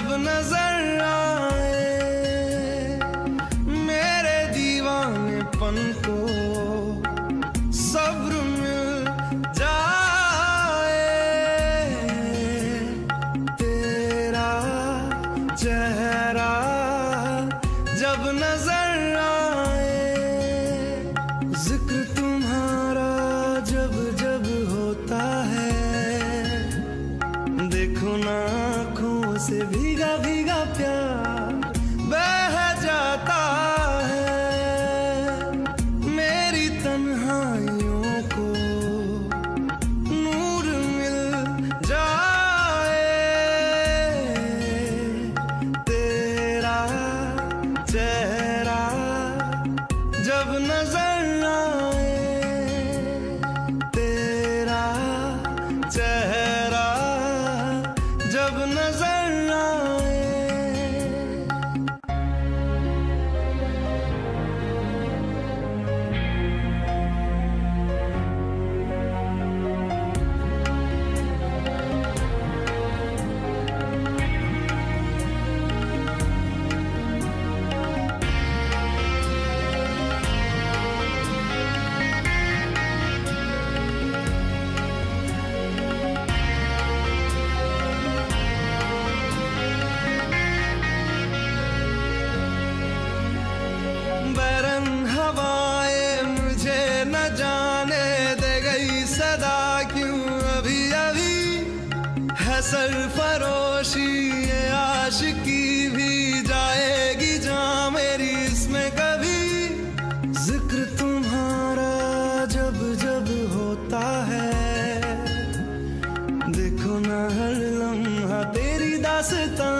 जब नजर से भीगा भीगा नजर आए हवाएँ मुझे न जाने दे गई सदा क्यों अभी अभी? है सरफरोशी ये आशिकी भी जाएगी जा मेरी इसमें कभी? ज़िक्र तुम्हारा जब जब होता है। देखो ना हर लम्हा, तेरी दास्तां